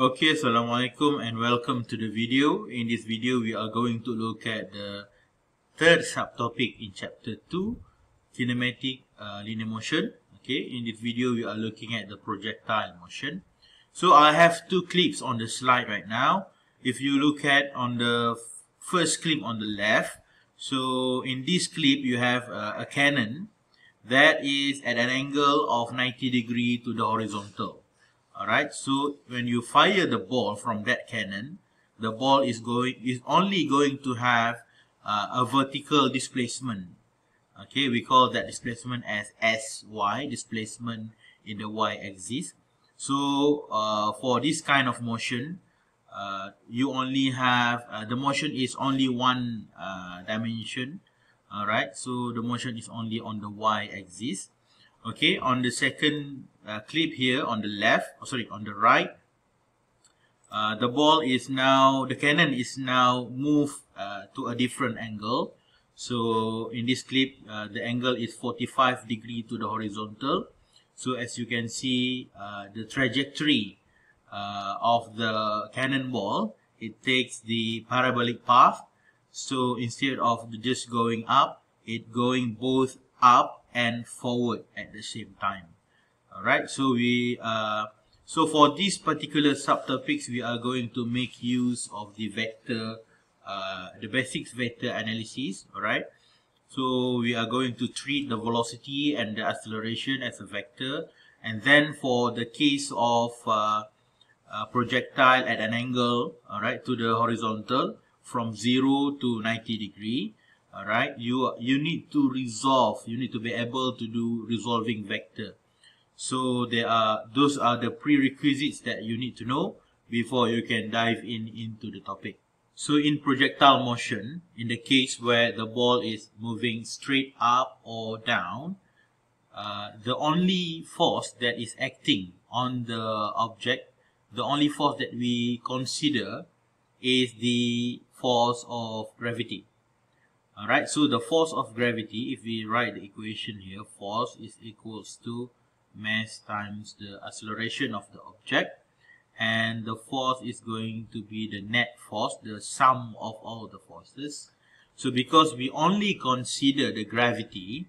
Okay, Assalamualaikum and welcome to the video. In this video, we are going to look at the third subtopic in chapter 2, kinematic uh, linear motion. Okay, in this video, we are looking at the projectile motion. So I have two clips on the slide right now. If you look at on the first clip on the left, so in this clip, you have uh, a cannon that is at an angle of 90 degree to the horizontal. Alright, so when you fire the ball from that cannon, the ball is going is only going to have uh, a vertical displacement. Okay, we call that displacement as SY, displacement in the y-axis. So uh, for this kind of motion, uh, you only have uh, the motion is only one uh, dimension. Alright, so the motion is only on the y-axis. Okay, on the second uh, clip here on the left, oh, sorry, on the right, uh, the ball is now, the cannon is now moved uh, to a different angle. So in this clip, uh, the angle is 45 degree to the horizontal. So as you can see, uh, the trajectory uh, of the cannonball, it takes the parabolic path. So instead of just going up, it going both up and forward at the same time. Alright, so we uh, so for these particular subtopics, we are going to make use of the vector, uh, the basics vector analysis. Alright, so we are going to treat the velocity and the acceleration as a vector, and then for the case of uh, projectile at an angle, alright, to the horizontal from 0 to 90 degree, all right you you need to resolve. You need to be able to do resolving vector. So there are those are the prerequisites that you need to know before you can dive in into the topic. So in projectile motion in the case where the ball is moving straight up or down uh, the only force that is acting on the object the only force that we consider is the force of gravity Alright, so the force of gravity, if we write the equation here, force is equals to mass times the acceleration of the object. And the force is going to be the net force, the sum of all the forces. So because we only consider the gravity,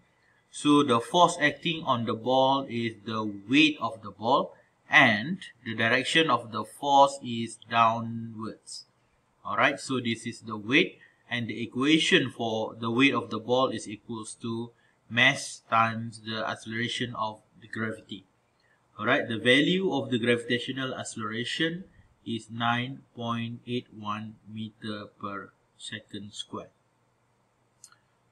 so the force acting on the ball is the weight of the ball and the direction of the force is downwards. Alright, so this is the weight and the equation for the weight of the ball is equals to mass times the acceleration of the gravity. Alright, the value of the gravitational acceleration is 9.81 meter per second square.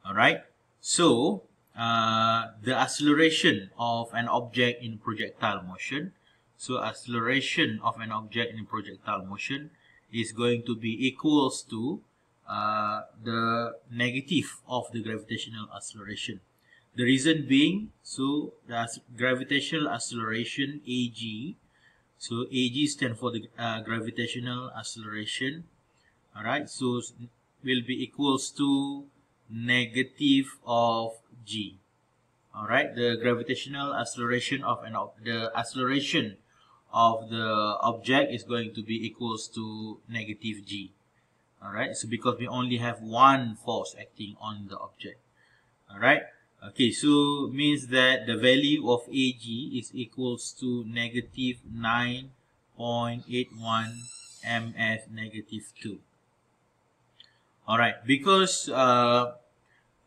Alright, so uh, the acceleration of an object in projectile motion, so acceleration of an object in projectile motion is going to be equals to uh, the negative of the gravitational acceleration. The reason being, so the gravitational acceleration AG, so AG stands for the uh, gravitational acceleration, alright, so will be equals to negative of G. Alright, the gravitational acceleration of an the acceleration of the object is going to be equals to negative G all right so because we only have one force acting on the object. All right okay so means that the value of ag is equals to negative 9.81 ms negative 2 all right because uh,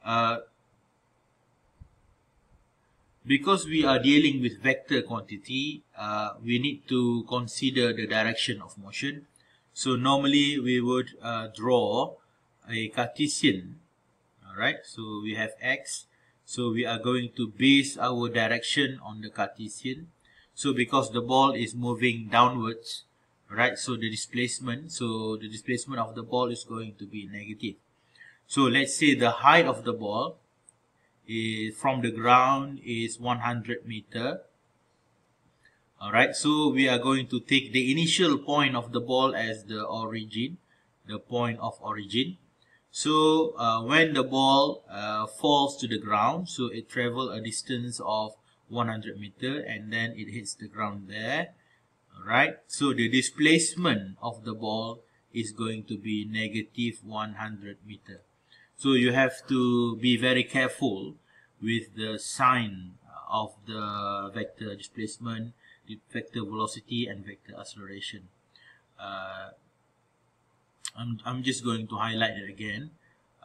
uh, because we are dealing with vector quantity uh, we need to consider the direction of motion so normally we would uh, draw a Cartesian. Alright, so we have x. So we are going to base our direction on the Cartesian. So because the ball is moving downwards, right? So the displacement, so the displacement of the ball is going to be negative. So let's say the height of the ball is from the ground is 100 meter Alright, so we are going to take the initial point of the ball as the origin, the point of origin. So uh, when the ball uh, falls to the ground, so it travel a distance of 100 meter and then it hits the ground there. Alright, so the displacement of the ball is going to be negative 100 meter. So you have to be very careful with the sign of the vector displacement, vector velocity and vector acceleration. Uh, I'm, I'm just going to highlight it again.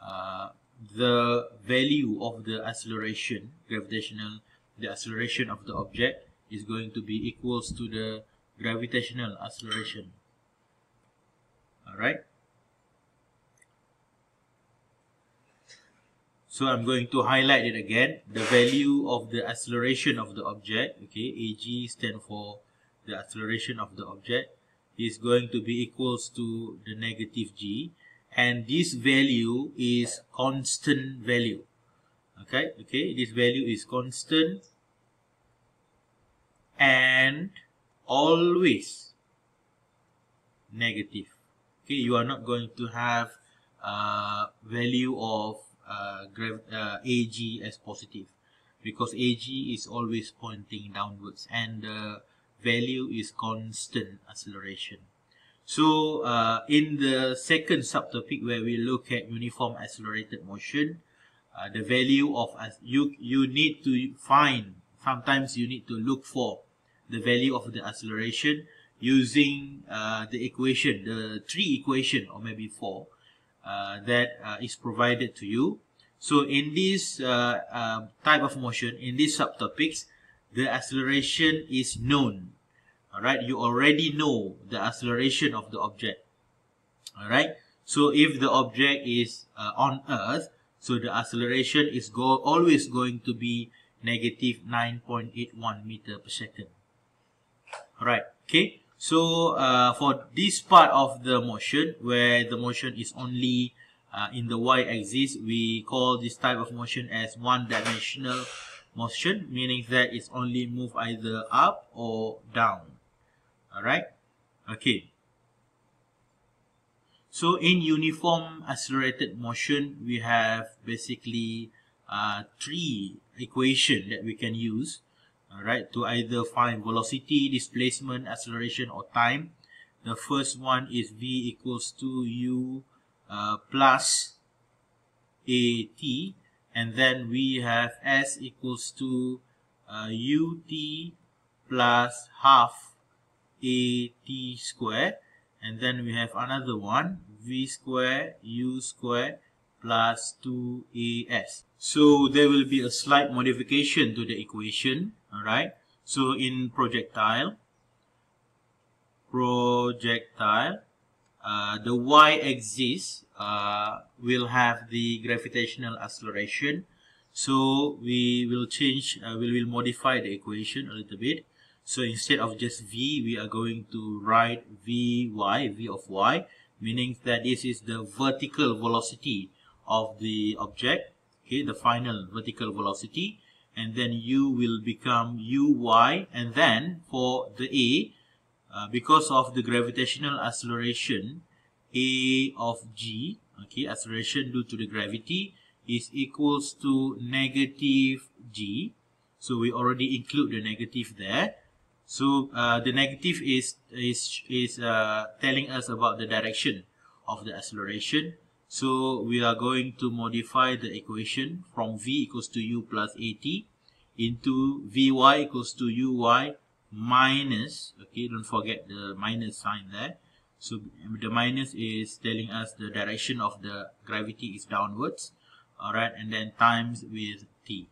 Uh, the value of the acceleration, gravitational, the acceleration of the object is going to be equals to the gravitational acceleration. Alright. So I'm going to highlight it again. The value of the acceleration of the object, okay, AG stand for the acceleration of the object, is going to be equals to the negative g. And this value is constant value. Okay, okay, this value is constant and always negative. Okay, you are not going to have uh, value of uh, uh, AG as positive because AG is always pointing downwards and the value is constant acceleration. So uh, in the second subtopic where we look at uniform accelerated motion, uh, the value of you you need to find sometimes you need to look for the value of the acceleration using uh, the equation, the three equation or maybe four uh, that uh, is provided to you. So in this uh, uh, type of motion, in these subtopics, the acceleration is known. Alright, you already know the acceleration of the object. Alright, so if the object is uh, on Earth, so the acceleration is go always going to be negative 9.81 meter per second. Alright, okay. So uh, for this part of the motion, where the motion is only uh, in the y-axis, we call this type of motion as one-dimensional motion, meaning that it's only move either up or down. Alright, okay. So in uniform accelerated motion, we have basically uh, three equation that we can use alright, to either find velocity, displacement, acceleration, or time. The first one is v equals to u uh, plus at, and then we have s equals to uh, ut plus half at square, and then we have another one v square u square plus 2as. So there will be a slight modification to the equation all right so in projectile projectile uh, the y-axis uh, will have the gravitational acceleration. So we will change uh, we will modify the equation a little bit. So instead of just v we are going to write vy v of y meaning that this is the vertical velocity of the object. Okay the final vertical velocity and then u will become uy and then for the a uh, because of the gravitational acceleration a of g okay acceleration due to the gravity is equals to negative g. So we already include the negative there. So uh, the negative is is is uh, telling us about the direction of the acceleration. So we are going to modify the equation from v equals to u plus at into vy equals to uy minus, okay, don't forget the minus sign there. So the minus is telling us the direction of the gravity is downwards. Alright, and then times with t.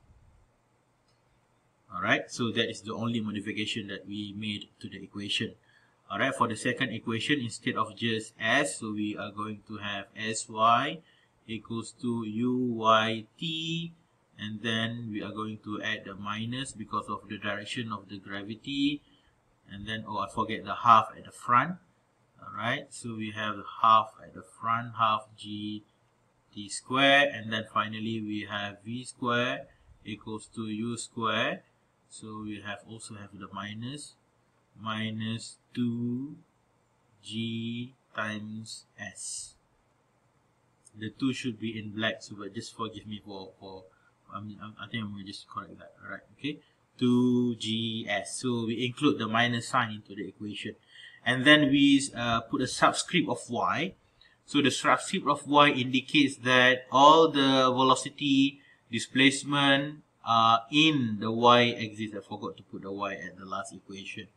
Alright, so that is the only modification that we made to the equation. Alright, for the second equation, instead of just s, so we are going to have sy equals to uyt, and then we are going to add the minus because of the direction of the gravity, and then, oh, I forget the half at the front. Alright, so we have half at the front, half g t square, and then finally we have v square equals to u square. So we have also have the minus minus 2g times s. The 2 should be in black, so but just forgive me for, for I'm, I'm, i think I'm going to just correct that. Alright, okay. 2gs. So we include the minus sign into the equation. And then we uh, put a subscript of y. So the subscript of y indicates that all the velocity displacement are in the y-axis. I forgot to put the y at the last equation.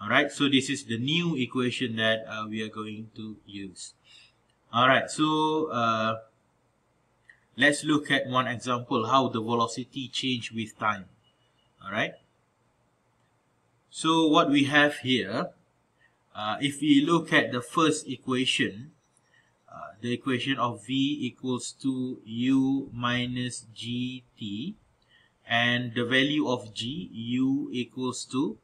Alright, so this is the new equation that uh, we are going to use. Alright, so uh, let's look at one example how the velocity change with time. Alright, so what we have here, uh, if we look at the first equation, uh, the equation of v equals to u minus gt and the value of g u equals to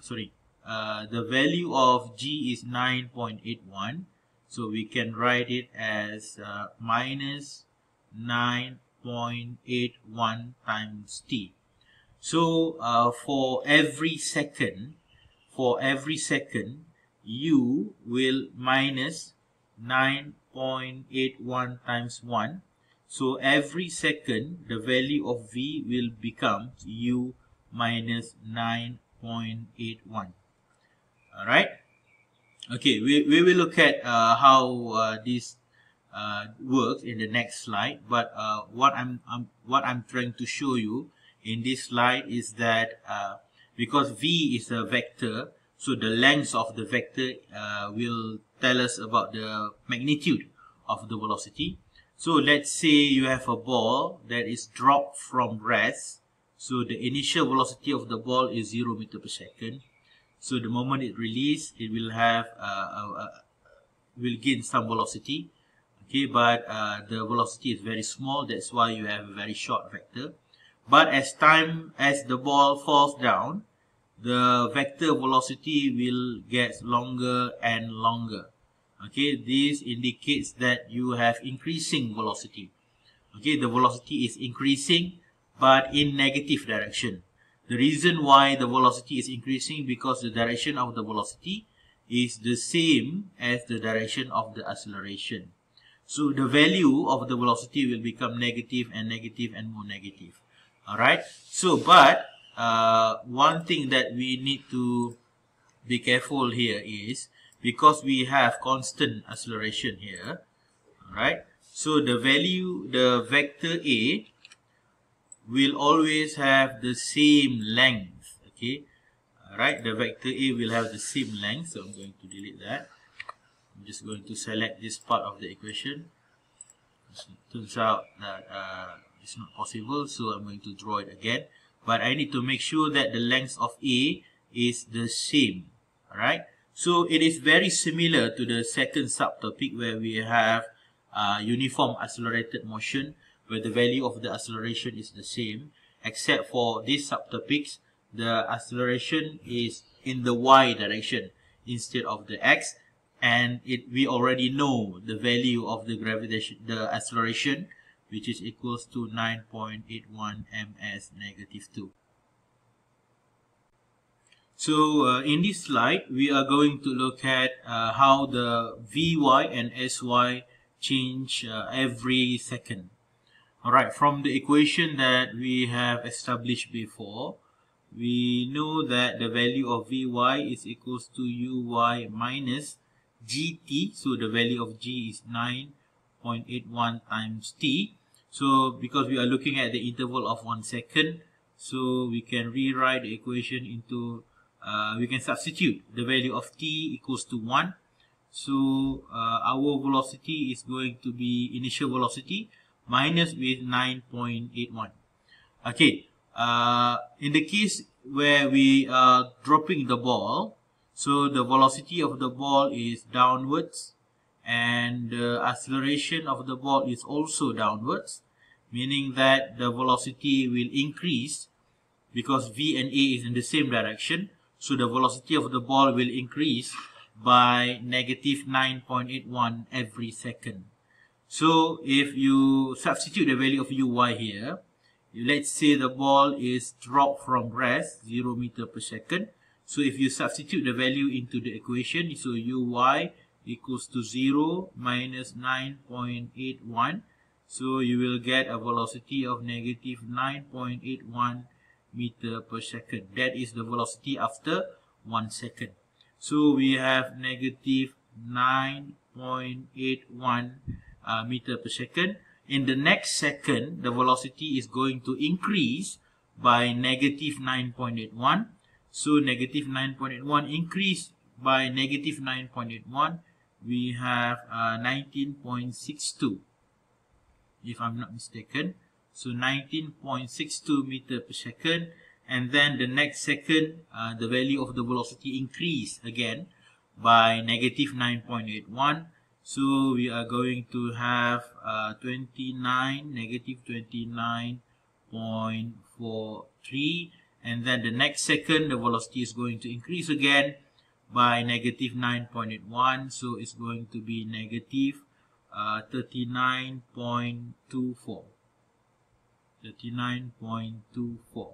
sorry uh, the value of g is 9.81 so we can write it as uh, minus 9.81 times t. So uh, for every second for every second u will minus 9.81 times 1 so every second the value of v will become u minus 9.81 all right okay we, we will look at uh, how uh, this uh, works in the next slide but uh, what I'm, I'm what I'm trying to show you in this slide is that uh, because v is a vector so the length of the vector uh, will tell us about the magnitude of the velocity. So let's say you have a ball that is dropped from rest. So the initial velocity of the ball is 0 meter per second. So the moment it release, it will have uh, uh, uh, will gain some velocity. Okay, but uh, the velocity is very small. That's why you have a very short vector. But as time as the ball falls down, the vector velocity will get longer and longer. Okay, this indicates that you have increasing velocity. Okay, the velocity is increasing but in negative direction. The reason why the velocity is increasing because the direction of the velocity is the same as the direction of the acceleration. So the value of the velocity will become negative and negative and more negative. Alright, so but uh, one thing that we need to be careful here is because we have constant acceleration here, alright, so the value, the vector A will always have the same length okay? Right the vector a will have the same length so i'm going to delete that i'm just going to select this part of the equation. It turns out that uh, it's not possible so i'm going to draw it again. But i need to make sure that the length of a is the same all right so it is very similar to the second subtopic where we have uh, uniform accelerated motion where the value of the acceleration is the same except for these subtopics the acceleration is in the y direction instead of the x and it we already know the value of the gravitation the acceleration which is equals to 9.81 ms negative 2 so uh, in this slide we are going to look at uh, how the vy and sy change uh, every second. Alright, from the equation that we have established before, we know that the value of Vy is equals to Uy minus Gt. So the value of G is 9.81 times T. So because we are looking at the interval of 1 second, so we can rewrite the equation into, uh, we can substitute the value of T equals to 1. So uh, our velocity is going to be initial velocity minus with 9.81. Okay, uh, in the case where we are dropping the ball, so the velocity of the ball is downwards and the acceleration of the ball is also downwards, meaning that the velocity will increase because V and A is in the same direction. So the velocity of the ball will increase by negative 9.81 every second. So if you substitute the value of uy here, let's say the ball is dropped from rest 0 meter per second. So if you substitute the value into the equation, so uy equals to 0 minus 9.81. So you will get a velocity of negative 9.81 meter per second. That is the velocity after 1 second. So we have negative 9.81 uh, meter per second. In the next second, the velocity is going to increase by negative 9.81. So negative 9.81 increase by negative 9.81, we have uh, 19.62 if I'm not mistaken. So 19.62 meter per second. And then the next second uh, the value of the velocity increase again by negative 9.81 so we are going to have uh, 29 negative 29.43 and then the next second the velocity is going to increase again by negative 9.81 so it's going to be negative uh, 39.24 39.24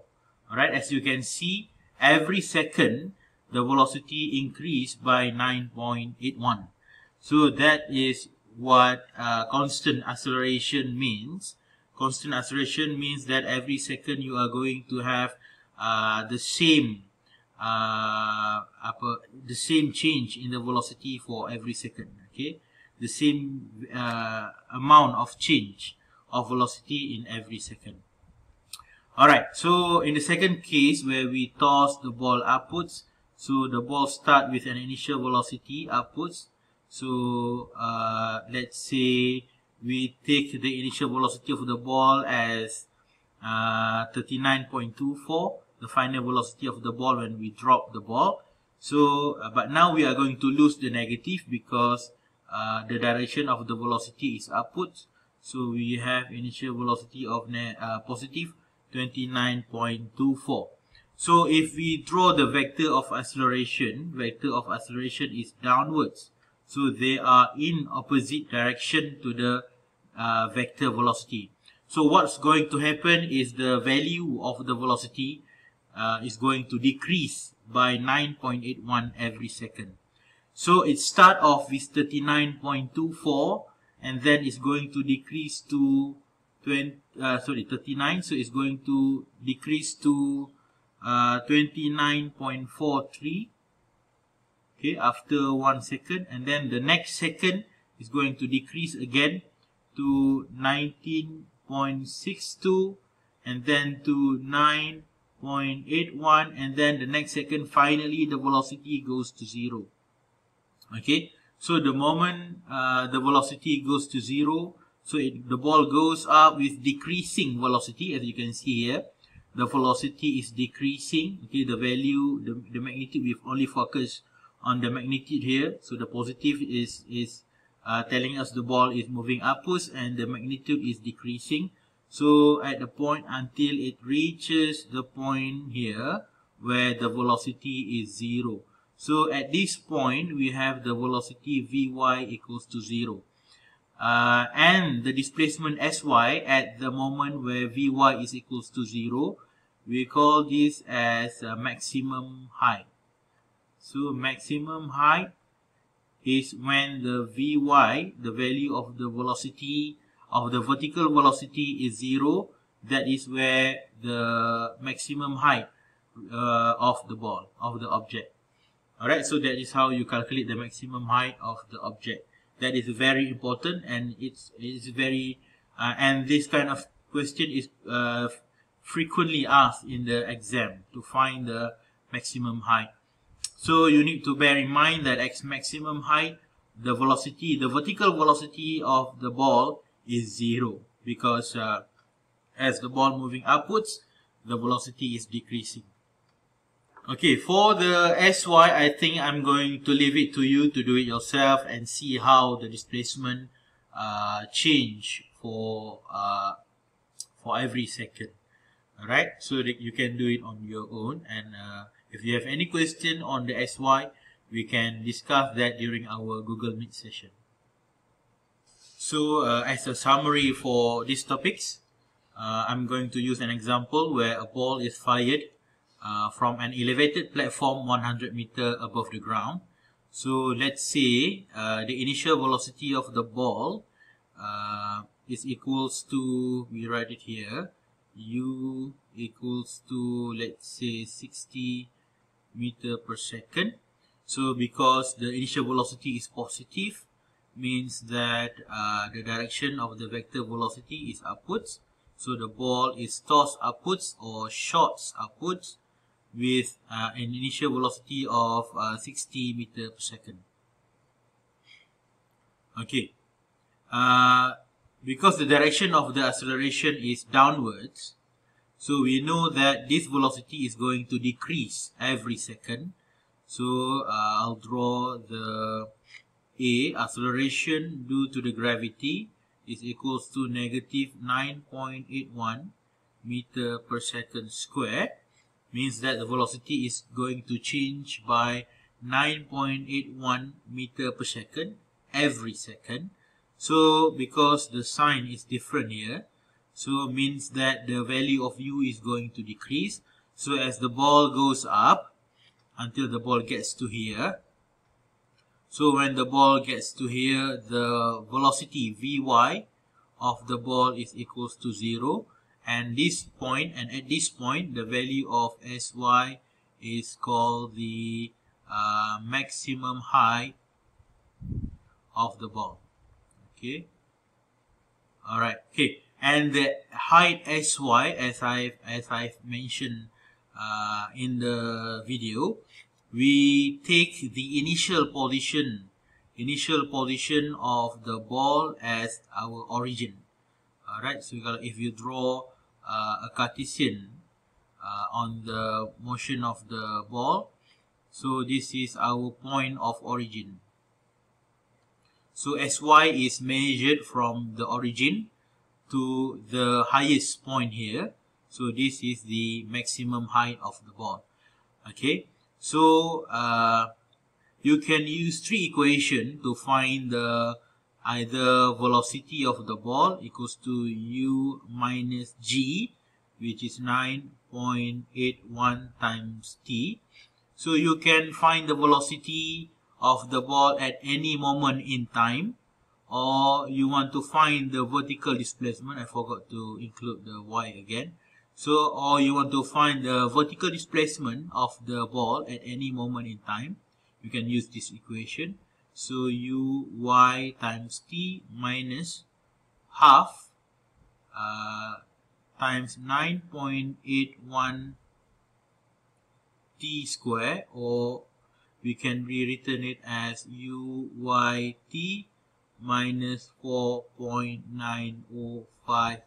Alright, as you can see, every second the velocity increased by 9.81. So that is what uh, constant acceleration means. Constant acceleration means that every second you are going to have uh, the same uh, the same change in the velocity for every second. Okay, the same uh, amount of change of velocity in every second. Alright, so in the second case where we toss the ball upwards, so the ball start with an initial velocity upwards. So uh, let's say we take the initial velocity of the ball as uh, 39.24, the final velocity of the ball when we drop the ball. So, uh, but now we are going to lose the negative because uh, the direction of the velocity is upwards. So we have initial velocity of uh, positive 29.24. So if we draw the vector of acceleration, vector of acceleration is downwards. So they are in opposite direction to the uh, vector velocity. So what's going to happen is the value of the velocity uh, is going to decrease by 9.81 every second. So it start off with 39.24 and then it's going to decrease to 20, uh, sorry 39 so it's going to decrease to uh, 29.43 okay after one second and then the next second is going to decrease again to 19.62 and then to 9.81 and then the next second finally the velocity goes to zero okay so the moment uh, the velocity goes to zero so it, the ball goes up with decreasing velocity as you can see here. The velocity is decreasing. Okay, the value, the, the magnitude, we've only focused on the magnitude here. So the positive is, is uh, telling us the ball is moving upwards and the magnitude is decreasing. So at the point until it reaches the point here where the velocity is zero. So at this point, we have the velocity Vy equals to zero uh, and the displacement sy at the moment where vy is equals to 0 we call this as maximum height so maximum height is when the vy the value of the velocity of the vertical velocity is 0 that is where the maximum height uh, of the ball of the object. Alright so that is how you calculate the maximum height of the object. That is very important and it's it's very uh, and this kind of question is uh, frequently asked in the exam to find the maximum height. So you need to bear in mind that x maximum height the velocity the vertical velocity of the ball is zero because uh, as the ball moving upwards the velocity is decreasing Okay, for the SY, I think I'm going to leave it to you to do it yourself and see how the displacement uh, change for uh, for every second. Alright, so that you can do it on your own. And uh, if you have any question on the SY, we can discuss that during our Google Meet session. So uh, as a summary for these topics, uh, I'm going to use an example where a ball is fired uh, from an elevated platform 100 meter above the ground. So let's say uh, the initial velocity of the ball uh, is equals to, we write it here, u equals to let's say 60 meter per second. So because the initial velocity is positive, means that uh, the direction of the vector velocity is upwards. So the ball is tossed upwards or shots upwards with uh, an initial velocity of uh, 60 meter per second. Okay. Uh, because the direction of the acceleration is downwards, so we know that this velocity is going to decrease every second. So uh, I'll draw the A acceleration due to the gravity is equals to negative 9.81 meter per second square means that the velocity is going to change by 9.81 meter per second every second. So because the sign is different here, so means that the value of u is going to decrease. So as the ball goes up until the ball gets to here, so when the ball gets to here, the velocity Vy of the ball is equals to 0 and this point and at this point the value of Sy is called the uh, maximum height of the ball. Okay? All right okay. And the height sy as i as i've mentioned uh, in the video we take the initial position initial position of the ball as our origin all right so if you draw uh, a cartesian uh, on the motion of the ball so this is our point of origin so sy is measured from the origin to the highest point here. So this is the maximum height of the ball. Okay, so uh, you can use three equation to find the either velocity of the ball equals to u minus g which is 9.81 times t. So you can find the velocity of the ball at any moment in time or you want to find the vertical displacement I forgot to include the y again so or you want to find the vertical displacement of the ball at any moment in time you can use this equation. So u y times t minus half uh, times 9.81 t square or we can rewritten it as uyt minus 4.905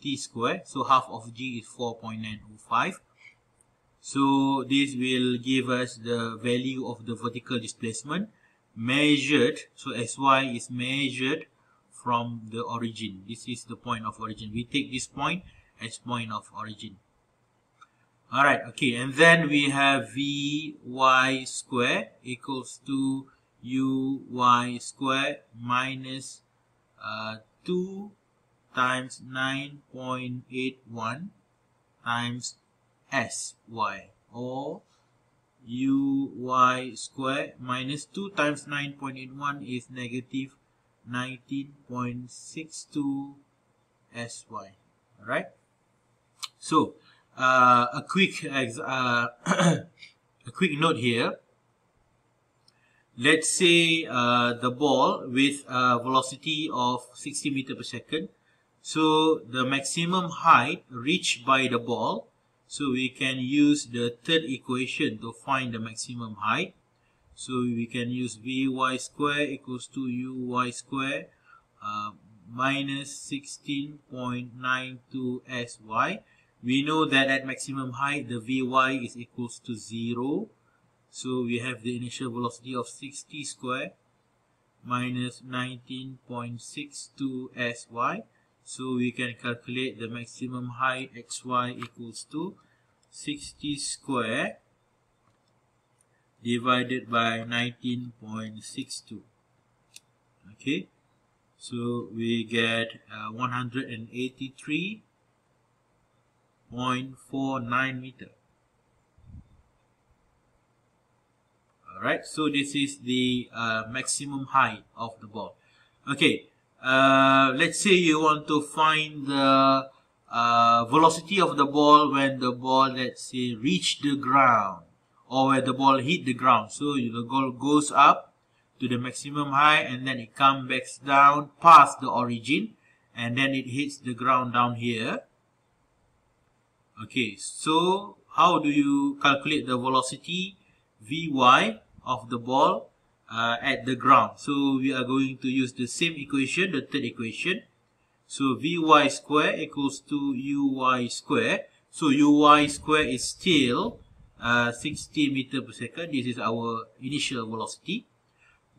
t square. So half of g is 4.905. So this will give us the value of the vertical displacement measured. So sy is measured from the origin. This is the point of origin. We take this point as point of origin. Alright, okay, and then we have Vy square equals to uy square minus uh, 2 times 9.81 times sy or uy square minus 2 times 9.81 is negative 19.62 sy alright? So uh, a quick uh, a quick note here. Let's say uh, the ball with a velocity of 60 meter per second so the maximum height reached by the ball so we can use the third equation to find the maximum height. So we can use vy square equals to uy square uh, minus 16.92 sy we know that at maximum height the vy is equals to 0 so we have the initial velocity of 60 square minus 19.62 sy. So we can calculate the maximum height xy equals to 60 square divided by 19.62. Okay, so we get uh, 183.49 meter. Alright, so this is the uh, maximum height of the ball. Okay, uh, let's say you want to find the uh, velocity of the ball when the ball, let's say, reach the ground or where the ball hit the ground. So the ball goes up to the maximum height and then it comes back down past the origin and then it hits the ground down here. Okay, so how do you calculate the velocity Vy of the ball uh, at the ground? So we are going to use the same equation, the third equation. So Vy square equals to Uy square. So Uy square is still uh, 60 meter per second. This is our initial velocity.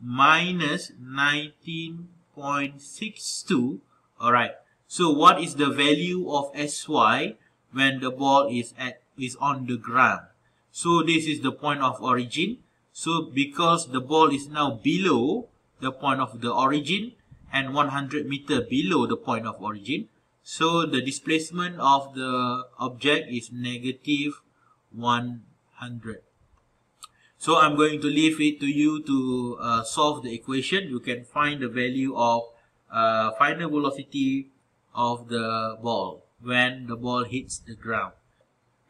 Minus 19.62. Alright. So what is the value of Sy when the ball is at is on the ground? So this is the point of origin. So because the ball is now below the point of the origin, and 100 meter below the point of origin. So the displacement of the object is negative 100. So I'm going to leave it to you to uh, solve the equation. You can find the value of uh, final velocity of the ball when the ball hits the ground.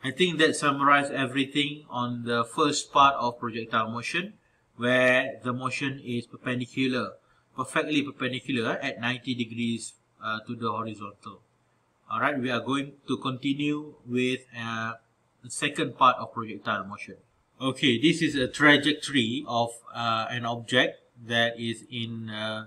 I think that summarizes everything on the first part of projectile motion where the motion is perpendicular perfectly perpendicular at 90 degrees uh, to the horizontal. Alright, we are going to continue with uh, the second part of projectile motion. Okay, this is a trajectory of uh, an object that is in uh,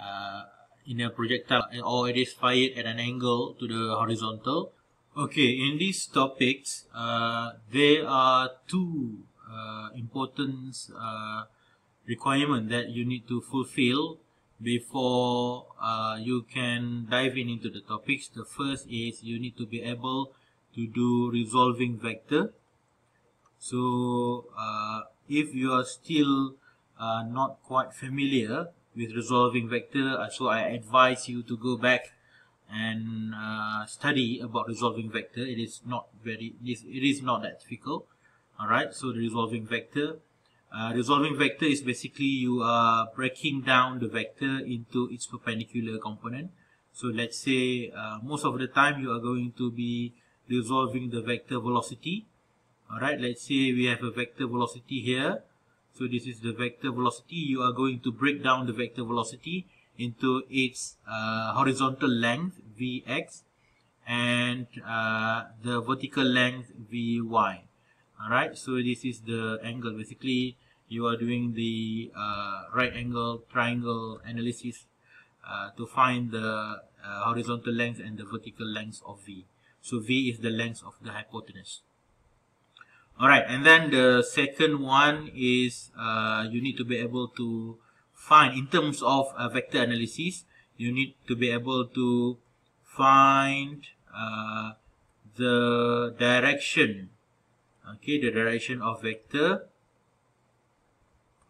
uh, in a projectile or it is fired at an angle to the horizontal. Okay, in these topics, uh, there are two important requirement that you need to fulfill before uh, you can dive in into the topics. The first is you need to be able to do resolving vector. So uh, if you are still uh, not quite familiar with resolving vector, uh, so I advise you to go back and uh, study about resolving vector. It is not very, it is not that difficult. Alright, so the resolving vector uh, resolving vector is basically you are breaking down the vector into its perpendicular component. So let's say uh, most of the time you are going to be resolving the vector velocity. Alright, let's say we have a vector velocity here. So this is the vector velocity. You are going to break down the vector velocity into its uh, horizontal length Vx and uh, the vertical length Vy. Alright, so this is the angle. Basically, you are doing the uh, right angle triangle analysis to find the horizontal length and the vertical length of V. So V is the length of the hypotenuse. Alright, and then the second one is uh, you need to be able to find, in terms of uh, vector analysis, you need to be able to find uh, the direction, okay, the direction of vector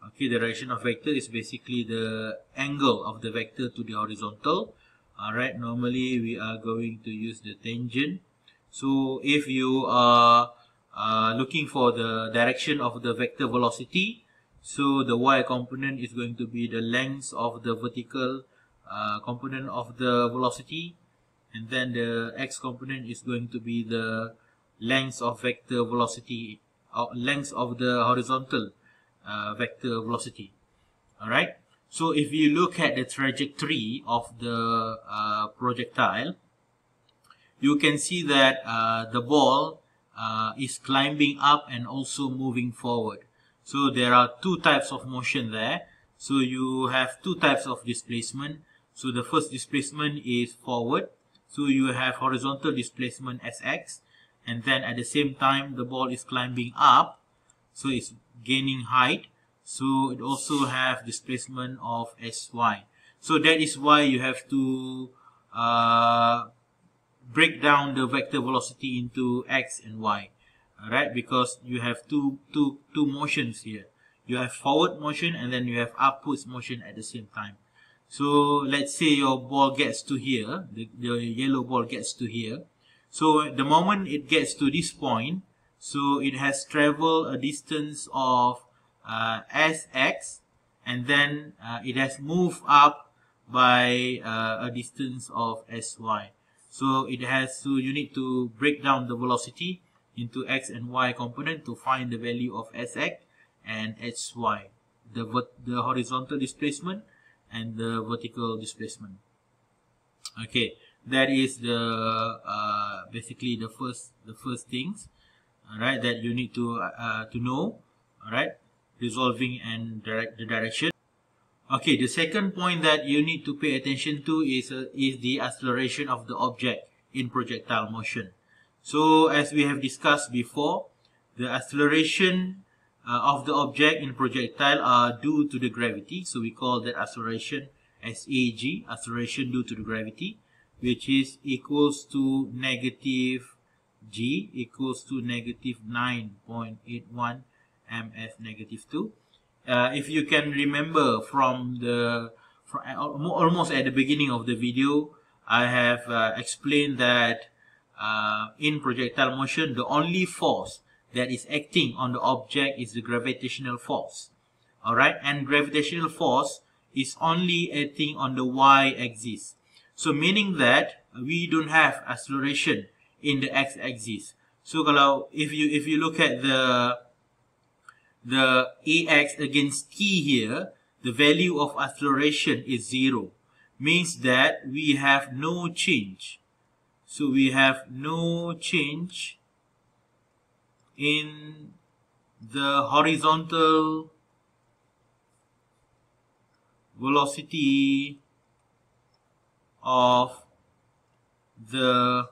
Okay, the direction of vector is basically the angle of the vector to the horizontal. Alright, normally we are going to use the tangent. So if you are uh, looking for the direction of the vector velocity, so the y component is going to be the length of the vertical uh, component of the velocity and then the x component is going to be the length of vector velocity or length of the horizontal uh, vector velocity. Alright, so if you look at the trajectory of the uh, projectile, you can see that uh, the ball uh, is climbing up and also moving forward. So there are two types of motion there. So you have two types of displacement. So the first displacement is forward. So you have horizontal displacement Sx and then at the same time the ball is climbing up. So it's gaining height so it also have displacement of sy so that is why you have to uh, break down the vector velocity into x and y right? Because you have two two two motions here. You have forward motion and then you have upwards motion at the same time. So let's say your ball gets to here the, the yellow ball gets to here. So the moment it gets to this point so it has traveled a distance of uh, sx and then uh, it has moved up by uh, a distance of sy. So it has to, you need to break down the velocity into x and y component to find the value of sx and sy, the, the horizontal displacement and the vertical displacement. Okay, that is the uh, basically the first the first things, alright, that you need to uh, to know, alright, resolving and direct the direction. Okay, the second point that you need to pay attention to is uh, is the acceleration of the object in projectile motion. So as we have discussed before, the acceleration uh, of the object in projectile are due to the gravity. So we call that acceleration as AG, acceleration due to the gravity, which is equals to negative G equals to negative 9.81 ms negative 2. Uh, if you can remember from the from almost at the beginning of the video, I have uh, explained that uh, in projectile motion, the only force that is acting on the object is the gravitational force. Alright, and gravitational force is only acting on the y-axis. So meaning that we don't have acceleration in the x-axis. So if you if you look at the the ax against t here, the value of acceleration is zero. Means that we have no change so we have no change in the horizontal velocity of the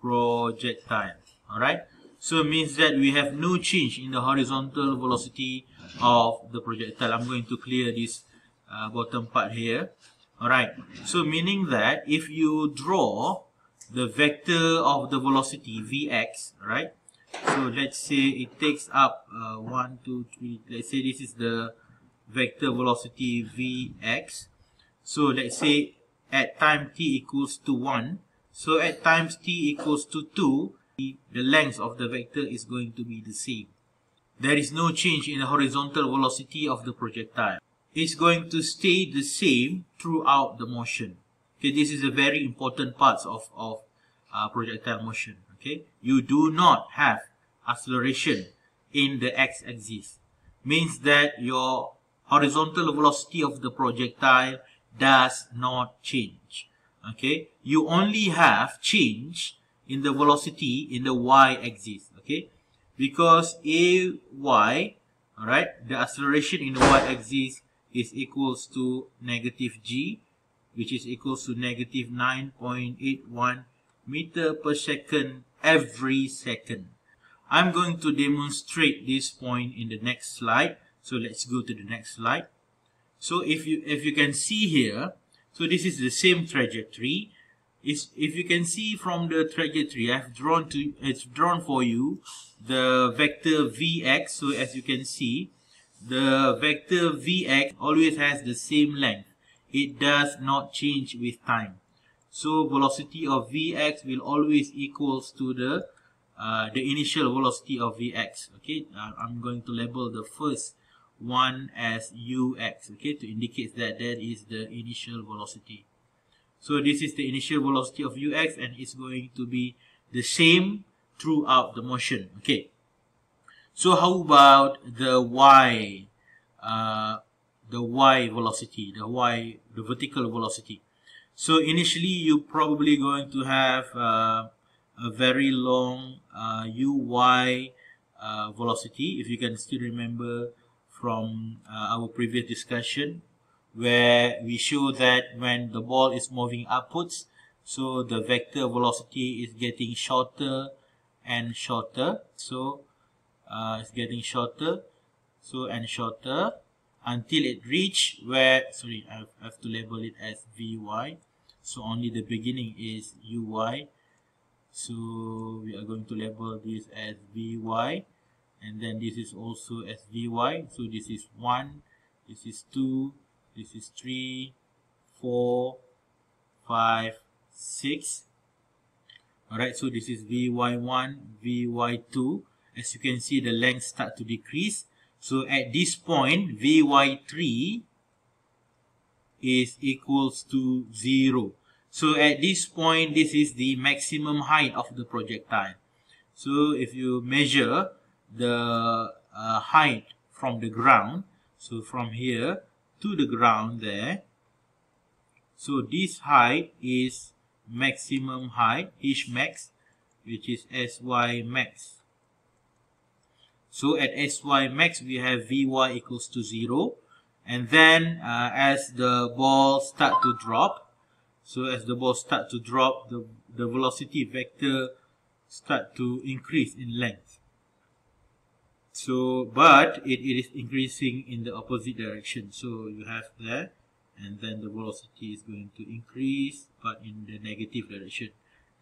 projectile. Alright. So it means that we have no change in the horizontal velocity of the projectile. I'm going to clear this uh, bottom part here. Alright. So meaning that if you draw the vector of the velocity vx, right? So let's say it takes up uh, 1, 2, 3, let's say this is the vector velocity vx. So let's say at time t equals to 1, so at times t equals to 2, the length of the vector is going to be the same. There is no change in the horizontal velocity of the projectile. It's going to stay the same throughout the motion. Okay, this is a very important part of, of uh, projectile motion. Okay, you do not have acceleration in the x-axis. Means that your horizontal velocity of the projectile does not change. Okay, you only have change in the velocity in the y-axis. Okay, because a y, all right, the acceleration in the y-axis is equals to negative g which is equals to negative 9.81 meter per second every second. I'm going to demonstrate this point in the next slide. So let's go to the next slide. So if you if you can see here, so this is the same trajectory. Is if you can see from the trajectory, I've drawn to it's drawn for you the vector vx. So as you can see, the vector vx always has the same length it does not change with time. So velocity of Vx will always equals to the uh, the initial velocity of Vx. Okay, uh, I'm going to label the first one as Ux. Okay, to indicate that that is the initial velocity. So this is the initial velocity of Ux and it's going to be the same throughout the motion. Okay. So how about the Y? Uh, the y velocity, the y, the vertical velocity. So initially you're probably going to have uh, a very long uh, uy uh, velocity if you can still remember from uh, our previous discussion where we show that when the ball is moving upwards so the vector velocity is getting shorter and shorter so uh, it's getting shorter so and shorter until it reach where sorry I have to label it as vy so only the beginning is uy so we are going to label this as vy and then this is also as vy so this is 1 this is 2 this is 3 4 5 6 alright so this is vy1 vy2 as you can see the length start to decrease so at this point, Vy3 is equals to 0. So at this point, this is the maximum height of the projectile. So if you measure the uh, height from the ground, so from here to the ground there, so this height is maximum height, H max, which is SY max. So at SY max, we have Vy equals to 0. And then uh, as the ball start to drop, so as the ball start to drop, the, the velocity vector start to increase in length. So, but it, it is increasing in the opposite direction. So you have that and then the velocity is going to increase but in the negative direction.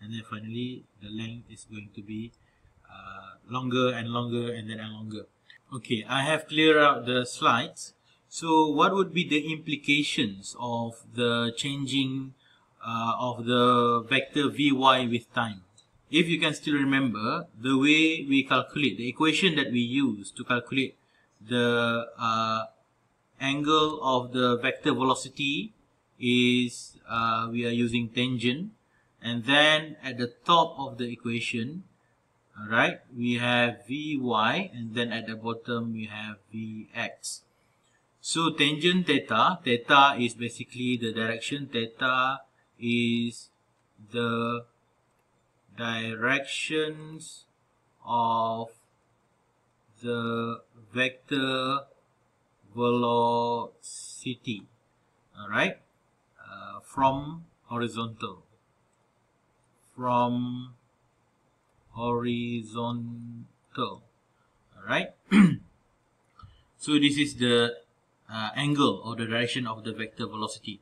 And then finally the length is going to be uh, longer and longer and then longer. Okay, I have cleared out the slides. So what would be the implications of the changing uh, of the vector Vy with time? If you can still remember, the way we calculate, the equation that we use to calculate the uh, angle of the vector velocity is uh, we are using tangent and then at the top of the equation Alright, we have Vy and then at the bottom we have Vx. So tangent theta, theta is basically the direction, theta is the directions of the vector velocity, alright, uh, from horizontal, from horizontal. All right so this is the uh, angle or the direction of the vector velocity.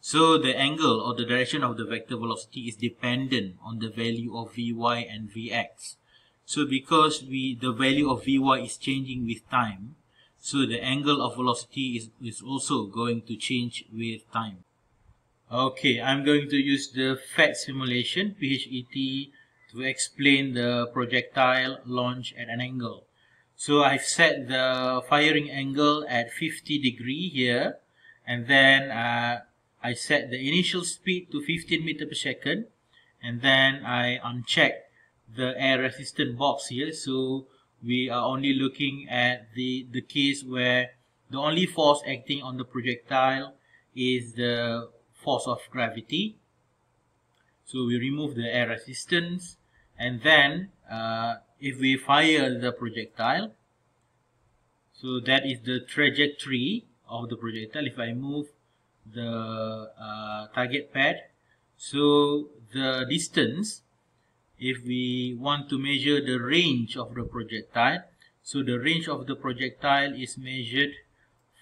So the angle or the direction of the vector velocity is dependent on the value of vy and vx. So because we the value of vy is changing with time so the angle of velocity is, is also going to change with time. Okay i'm going to use the PhET simulation PHET to explain the projectile launch at an angle. So I've set the firing angle at 50 degree here and then uh, I set the initial speed to 15 meter per second and then I uncheck the air resistant box here so we are only looking at the the case where the only force acting on the projectile is the force of gravity so we remove the air resistance and then uh, if we fire the projectile so that is the trajectory of the projectile. If I move the uh, target pad so the distance if we want to measure the range of the projectile so the range of the projectile is measured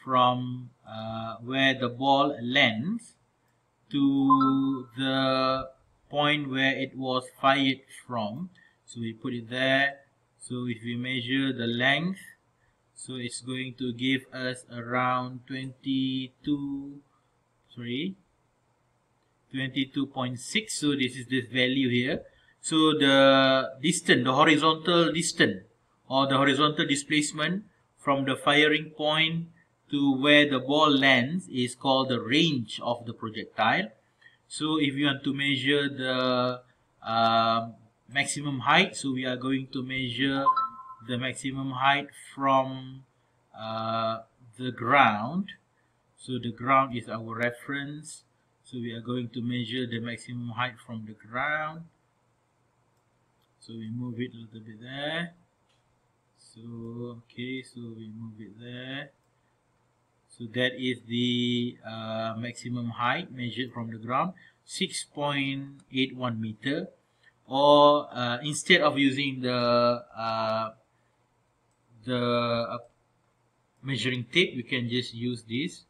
from uh, where the ball lands to the point where it was fired from. So we put it there. So if we measure the length so it's going to give us around 22 sorry 22.6 so this is this value here. So the distance the horizontal distance or the horizontal displacement from the firing point to where the ball lands is called the range of the projectile so if you want to measure the uh, maximum height, so we are going to measure the maximum height from uh, the ground. So the ground is our reference. So we are going to measure the maximum height from the ground. So we move it a little bit there. So, okay, so we move it there. So that is the uh, maximum height measured from the ground, 6.81 meter. Or uh, instead of using the uh, the uh, measuring tape, we can just use this.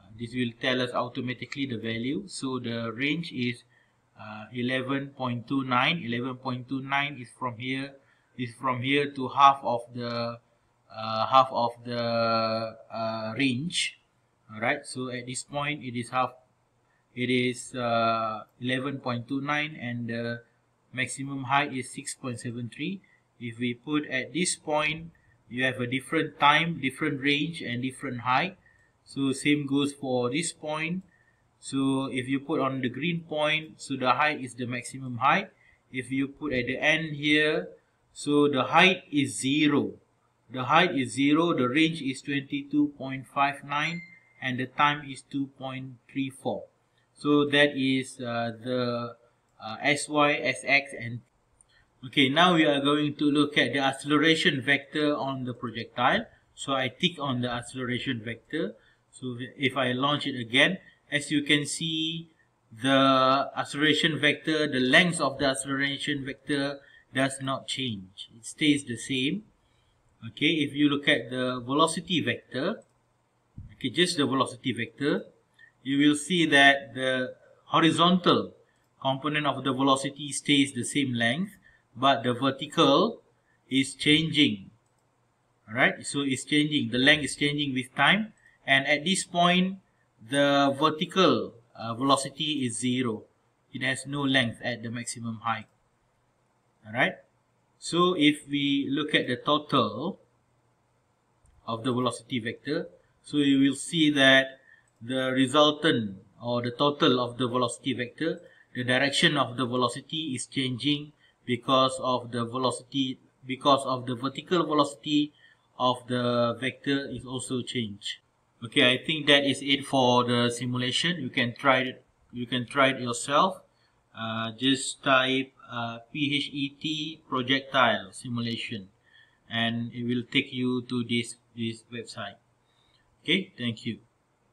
Uh, this will tell us automatically the value. So the range is 11.29. Uh, 11.29 is from here is from here to half of the uh, half of the uh, range all right so at this point it is half it is uh, 11.29 and the maximum height is 6.73 if we put at this point you have a different time different range and different height so same goes for this point So if you put on the green point, so the height is the maximum height. If you put at the end here, so the height is 0. The height is 0, the range is 22.59 and the time is 2.34. So that is uh, the uh, SY, SX and Okay, now we are going to look at the acceleration vector on the projectile. So I tick on the acceleration vector. So if I launch it again, as you can see, the acceleration vector, the length of the acceleration vector does not change. It stays the same. Okay, if you look at the velocity vector, okay, just the velocity vector, you will see that the horizontal component of the velocity stays the same length but the vertical is changing. Alright so it's changing. The length is changing with time and at this point the vertical uh, velocity is zero. It has no length at the maximum height. Alright so if we look at the total of the velocity vector so you will see that the resultant or the total of the velocity vector the direction of the velocity is changing because of the velocity because of the vertical velocity of the vector is also changed. Okay i think that is it for the simulation. You can try it you can try it yourself. Uh, just type uh, phet projectile simulation. And it will take you to this this website. Okay thank you.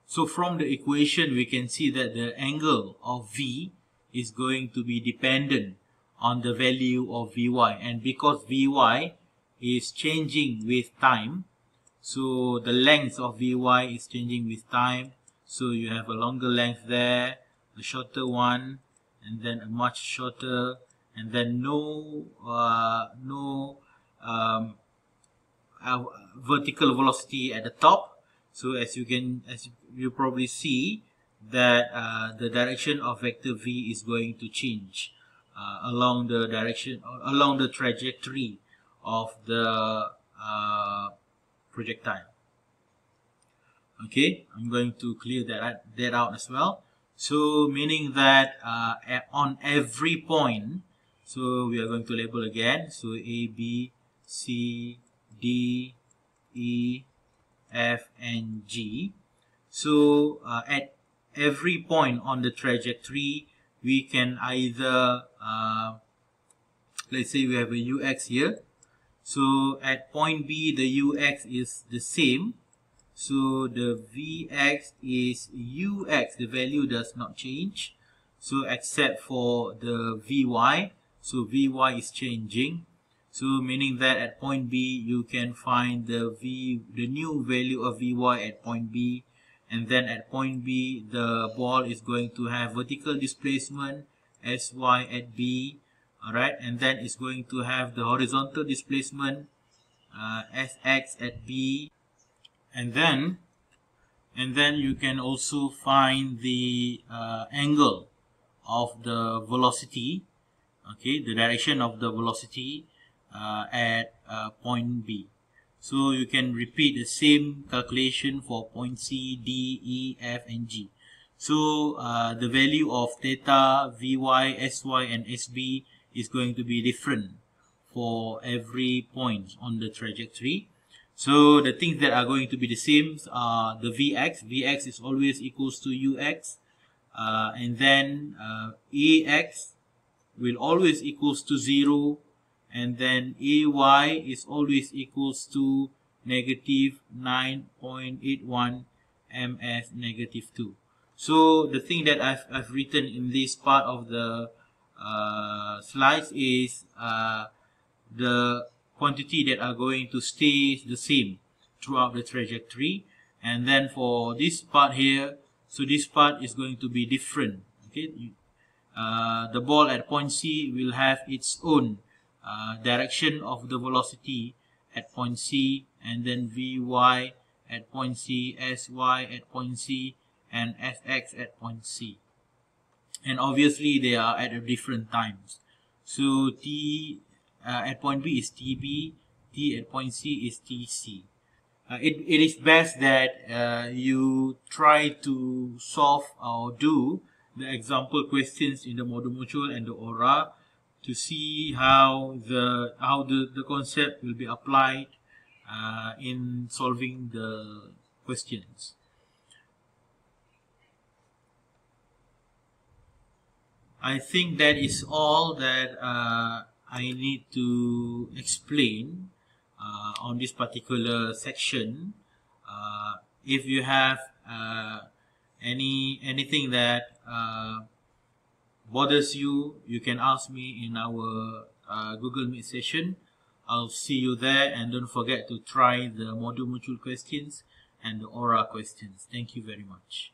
So from the equation we can see that the angle of v is going to be dependent on the value of Vy and because Vy is changing with time so the length of Vy is changing with time. So you have a longer length there a shorter one and then a much shorter and then no uh, no um, uh, vertical velocity at the top. So as you can as you probably see that uh, the direction of vector v is going to change uh, along the direction along the trajectory of the uh, projectile. Okay I'm going to clear that that out as well. So meaning that uh, on every point so we are going to label again. So A B C D E F and G. So uh, at every point on the trajectory we can either uh, let's say we have a ux here. So at point b the ux is the same. So the vx is ux the value does not change. So except for the vy so vy is changing. So meaning that at point b you can find the v the new value of vy at point b. And then at point B the ball is going to have vertical displacement sy at B. Alright? And then it's going to have the horizontal displacement uh, sx at B. And then and then you can also find the uh, angle of the velocity okay the direction of the velocity uh, at uh, point B so you can repeat the same calculation for point C, D, E, F, and G. So uh, the value of theta, Vy, Sy, and Sb is going to be different for every point on the trajectory. So the things that are going to be the same are the Vx. Vx is always equals to Ux. Uh, and then uh, Ax will always equals to 0 and then ay is always equals to negative 9.81 ms negative 2 so the thing that I've, I've written in this part of the uh, slides is uh, the quantity that are going to stay the same throughout the trajectory. And then for this part here so this part is going to be different. Okay the ball at point C will have its own uh, direction of the velocity at point C and then Vy at point C, Sy at point C and Sx at point C. And obviously they are at different times. So T uh, at point B is TB, T at point C is TC. uh, it, it is best that uh, you try to solve or do the example questions in the module and the aura to see how the how the, the concept will be applied uh, in solving the questions. I think that is all that uh, I need to explain uh, on this particular section. Uh, if you have uh, any anything that uh, bothers you, you can ask me in our uh, Google Meet session. I'll see you there and don't forget to try the module module questions and the aura questions. Thank you very much.